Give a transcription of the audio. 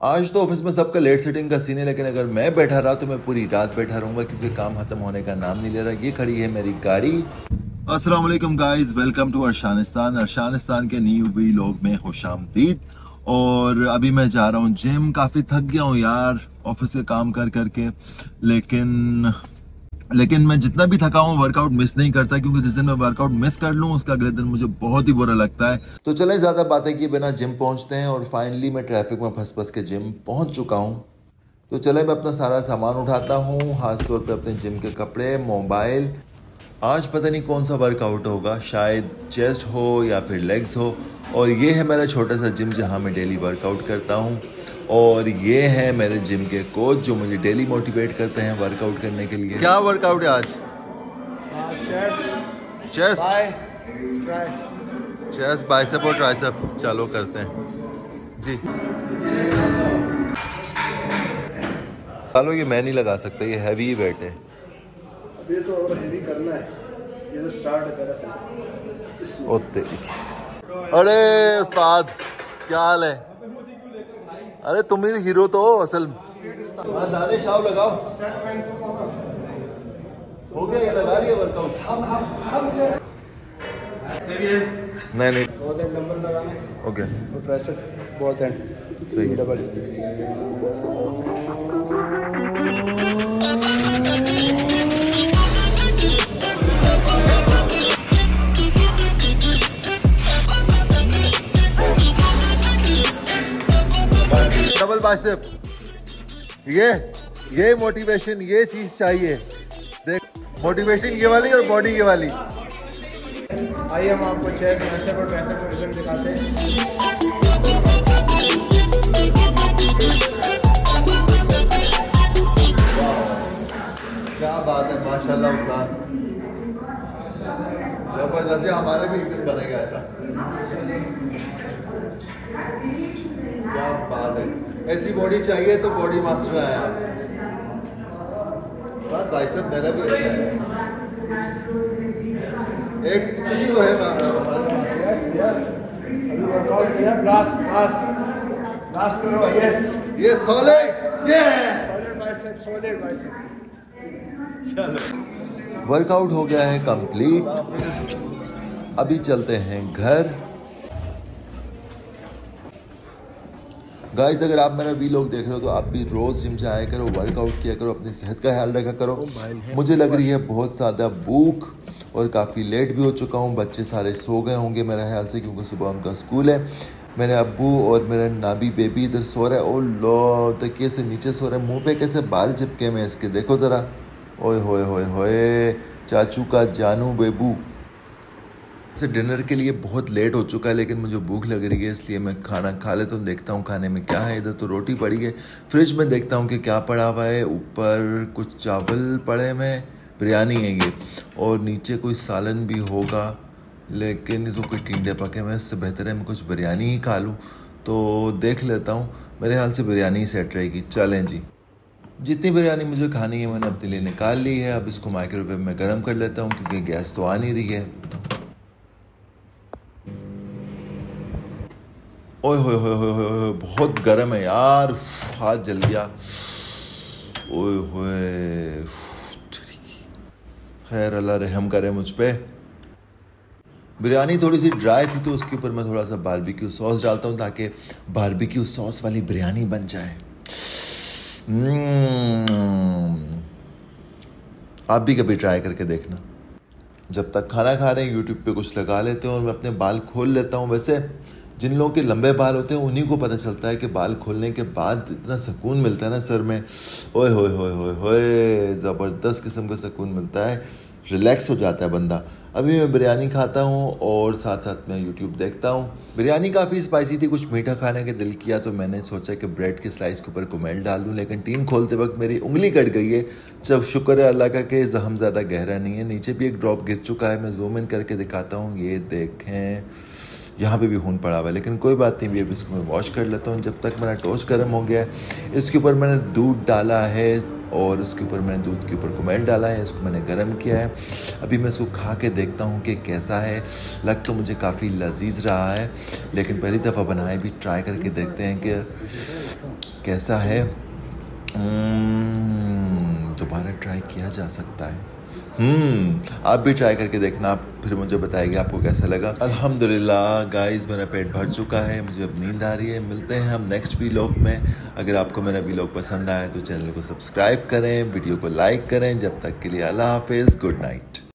आज तो ऑफ़िस में सबका लेट सेटिंग का सीन है, लेकिन अगर मैं बैठा रहा तो मैं पूरी रात बैठा रहूँगा, क्योंकि काम खत्म होने का नाम नहीं ले रहा। ये खड़ी है मेरी गाड़ी। अस्सलाम guys welcome to Arshanistan Arshanistan के न्यू वी लोग में खुश आमदीद और अभी मैं जा रहा हूँ जिम काफ़ी थक गया हूँ यार ऑफ़िस से काम कर करके लेकिन लेकिन मैं जितना भी थका हूँ वर्कआउट मिस नहीं करता, क्योंकि जिस दिन मैं वर्कआउट मिस कर लूँ, उसका अगले दिन मुझे बहुत ही बुरा लगता है। तो चले, ज़्यादा बातें किए बिना जिम पहुँचते हैं और फाइनली मैं ट्रैफ़िक में फंस फंस के जिम पहुँच चुका हूँ। तो चले, मैं अपना सारा सामान उठाता हूँ, खासतौर पर अपने जिम के कपड़े मोबाइल आज पता नहीं कौन सा वर्कआउट होगा शायद चेस्ट हो या फिर लेग्स हो। और ये है मेरा छोटा सा जिम जहाँ मैं डेली वर्कआउट करता हूँ। और ये है मेरे जिम के कोच जो मुझे डेली मोटिवेट करते हैं वर्कआउट करने के लिए। क्या वर्कआउट है आज? चेस्ट चेस्ट चेस्ट बाइसेप और ट्राइसेप चलो करते हैं। जी। चलो ये मैं नहीं लगा सकता ये हैवी वेट है। ये तो और हैवी करना है। ये तो स्टार्ट है पहला से ओ अरे उस्ताद क्या हाल है? अरे तुम ही हीरो तो हो असल में। हाँ, शाव लगाओ। हो गया ये लगा लिया वर्कआउट नहीं नहीं। बहुत एंड नंबर लगाना। है ओके और बहुत एंड सही है। डबल डबल ये ये मोटिवेशन ये चीज़ चाहिए। देख मोटिवेशन ये वाली और बॉडी ये वाली। आइए हम आपको चेस्ट मैशअप और ट्राइसेप का रिज़ल्ट दिखाते हैं। क्या बात है माशाल्लाह उस्ताद। ज़बरदस्त हमारे भी एक दिन बनेगा ऐसा। क्या ऐसी बॉडी चाहिए तो बॉडी मास्टर है आप बात भाई साहब मेरा भी अच्छा है। एक कुछ तो है यस यस अभी वर्कआउट किया ब्लास्ट ब्लास्ट ब्लास्ट करो यस ये solid solid bicep solid bicep workout हो गया है कंप्लीट अभी चलते हैं घर। गाइस अगर आप मेरा वी लोग देख रहे हो तो आप भी रोज जिम जाया करो वर्कआउट किया करो अपनी सेहत का ख्याल रखा करो। मुझे लग रही है बहुत ज़्यादा भूख और काफ़ी लेट भी हो चुका हूँ। बच्चे सारे सो गए होंगे मेरे ख्याल से क्योंकि सुबह उनका स्कूल है। मेरे अबू और मेरा नाबी बेबी इधर सो रहा है। ओ लो तकिए से नीचे सो रहा है? मुँह पे कैसे बाल चिपके में इसके? देखो ज़रा। ओए होए होए होए चाचू का जानू बेबू। से डिनर के लिए बहुत लेट हो चुका है, लेकिन मुझे भूख लग रही है, इसलिए मैं खाना खा लेता हूँ, देखता हूँ खाने में क्या है। इधर तो रोटी पड़ी है, फ्रिज में देखता हूँ कि क्या पड़ा हुआ है। ऊपर कुछ चावल पड़े हुए बिरयानी है ये, और नीचे कोई सालन भी होगा, लेकिन तो कोई टिंडे पके हैं, इससे बेहतर है मैं कुछ बिरयानी ही खा लूँ। तो देख लेता हूँ, मेरे ख्याल से बिरयानी ही सेट रहेगी। चलें जी। जितनी बिरयानी मुझे खानी है, मैंने अपने लिए निकाल ली है, अब इसको माइक्रोवेव में गर्म कर लेता हूँ, क्योंकि गैस तो आ नहीं रही है। ओए होए होए होए होए बहुत गर्म है यार। हाथ जल गया। ओए होए। खैर, अल्लाह रहम करे मुझ पर बिरयानी थोड़ी सी ड्राई थी तो उसके ऊपर मैं थोड़ा सा बारबेक्यू सॉस डालता हूँ ताकि बारबेक्यू सॉस वाली बिरयानी बन जाए। हम्म। आप भी कभी ट्राई करके देखना। जब तक खाना खा रहे हैं यूट्यूब पे कुछ लगा लेते हैं और मैं अपने बाल खोल लेता हूँ। वैसे जिन लोगों के लंबे बाल होते हैं, उन्हीं को पता चलता है कि बाल खोलने के बाद इतना सुकून मिलता है ना सर में। ओए, होए होए होए होए, ज़बरदस्त किस्म का सुकून मिलता है। रिलैक्स हो जाता है बंदा। अभी मैं बिरयानी खाता हूँ और साथ साथ मैं यूट्यूब देखता हूँ। बिरयानी काफ़ी स्पाइसी थी, कुछ मीठा खाने का दिल किया तो मैंने सोचा कि ब्रेड के स्लाइस के ऊपर कोमेल डाल दूँ लेकिन टीन खोलते वक्त मेरी उंगली कट गई है। जब शुक्र है अल्लाह का कि जहम ज़्यादा गहरा नहीं है, नीचे भी एक ड्रॉप गिर चुका है। मैं जूम इन करके दिखाता हूँ, ये देखें। यहाँ पे भी खून पड़ा हुआ है। लेकिन कोई बात नहीं भी अब इसको मैं वॉश कर लेता हूँ। जब तक मेरा टोस्ट गर्म हो गया है इसके ऊपर मैंने दूध डाला है और उसके ऊपर मैंने दूध के ऊपर कुमेल डाला है इसको मैंने गर्म किया है। अभी मैं इसको खा के देखता हूँ कि कैसा है। लग तो मुझे काफ़ी लजीज रहा है लेकिन पहली दफ़ा बनाए भी ट्राई करके देखते हैं कि कैसा है। हम्म, दोबारा ट्राई किया जा सकता है। आप भी ट्राई करके देखना आप फिर मुझे बताएगी आपको कैसा लगा। अल्हम्दुलिल्लाह गाइस मेरा पेट भर चुका है, मुझे अब नींद आ रही है। मिलते हैं हम नेक्स्ट वीलॉग में। अगर आपको मेरा वीलॉग पसंद आए तो चैनल को सब्सक्राइब करें वीडियो को लाइक करें। जब तक के लिए अल्लाह हाफिज़ गुड नाइट